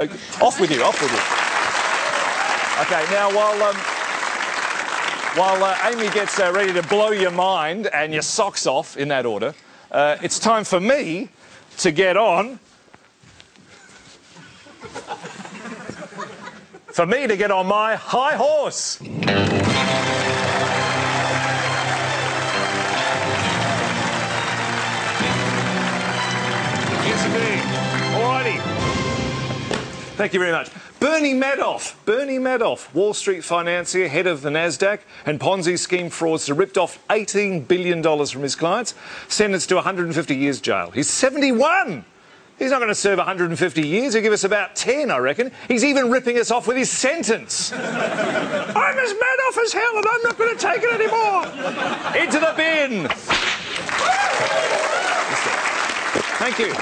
Off with you, off with you. Okay, now while um, while uh, Amy gets uh, ready to blow your mind and your socks off in that order, uh, it's time for me to get on. For me to get on my high horse. Yes, indeed. Alrighty. Thank you very much. Bernie Madoff. Bernie Madoff, Wall Street financier, head of the NASDAQ, and Ponzi scheme fraudster, ripped off $18 billion from his clients, sentenced to 150 years jail. He's 71. He's not going to serve 150 years. He'll give us about 10, I reckon. He's even ripping us off with his sentence. I'm as Madoff as hell and I'm not going to take it anymore. Into the bin. Thank you.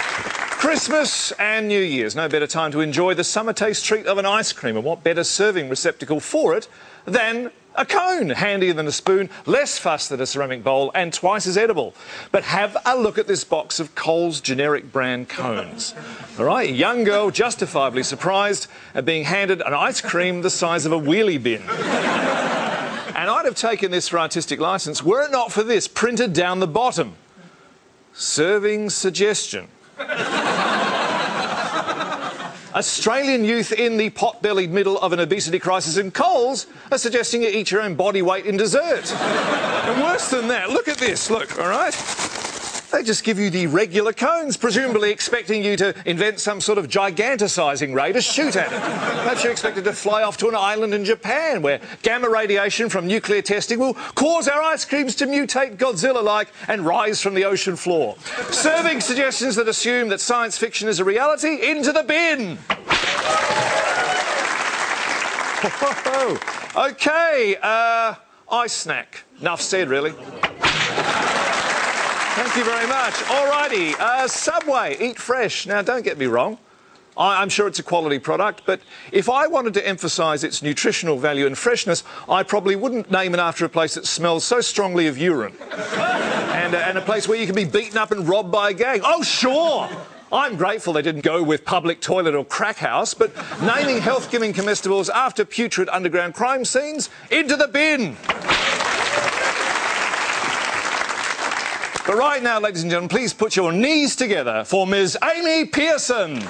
Christmas and New Year's. No better time to enjoy the summer taste treat of an ice cream. And what better serving receptacle for it than a cone, handier than a spoon, less fuss than a ceramic bowl, and twice as edible. But have a look at this box of Coles generic brand cones. All right, a young girl justifiably surprised at being handed an ice cream the size of a wheelie bin. and I'd have taken this for artistic license were it not for this printed down the bottom. Serving suggestion. Australian youth in the pot-bellied middle of an obesity crisis in Coles are suggesting you eat your own body weight in dessert. and worse than that, look at this, look, all right? They just give you the regular cones, presumably expecting you to invent some sort of giganticising ray to shoot at it. Perhaps you're expected to fly off to an island in Japan where gamma radiation from nuclear testing will cause our ice creams to mutate Godzilla-like and rise from the ocean floor. Serving suggestions that assume that science fiction is a reality into the bin. okay, uh, ice snack. Enough said, really. Thank you very much. Alrighty, uh, Subway, eat fresh. Now, don't get me wrong. I, am sure it's a quality product, but if I wanted to emphasise its nutritional value and freshness, I probably wouldn't name it after a place that smells so strongly of urine. and, uh, and a place where you can be beaten up and robbed by a gang. Oh, sure! I'm grateful they didn't go with public toilet or crack house, but naming health giving comestibles after putrid underground crime scenes, into the bin! But right now, ladies and gentlemen, please put your knees together for Ms. Amy Pearson.